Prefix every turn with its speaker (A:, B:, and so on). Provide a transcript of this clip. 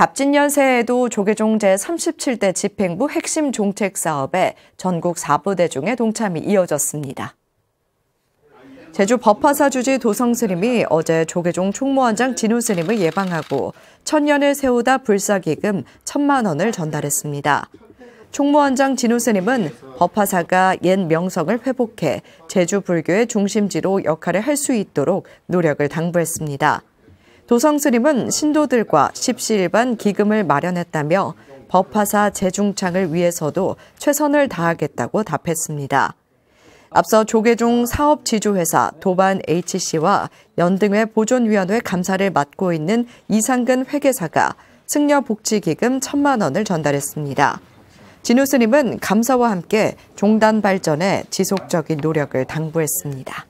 A: 갑진년 새해에도 조계종 제37대 집행부 핵심 종책 사업에 전국 4부대 중에 동참이 이어졌습니다. 제주 법화사 주지 도성 스님이 어제 조계종 총무원장 진우 스님을 예방하고 천년을 세우다 불사기금 천만 원을 전달했습니다. 총무원장 진우 스님은 법화사가 옛 명성을 회복해 제주 불교의 중심지로 역할을 할 수 있도록 노력을 당부했습니다. 도성 스님은 신도들과 십시일반 기금을 마련했다며 법화사 재중창을 위해서도 최선을 다하겠다고 답했습니다. 앞서 조계종 사업지주회사 도반 HC와 연등회 보존위원회 감사를 맡고 있는 이상근 회계사가 승려복지기금 천만 원을 전달했습니다. 진우 스님은 감사와 함께 종단 발전에 지속적인 노력을 당부했습니다.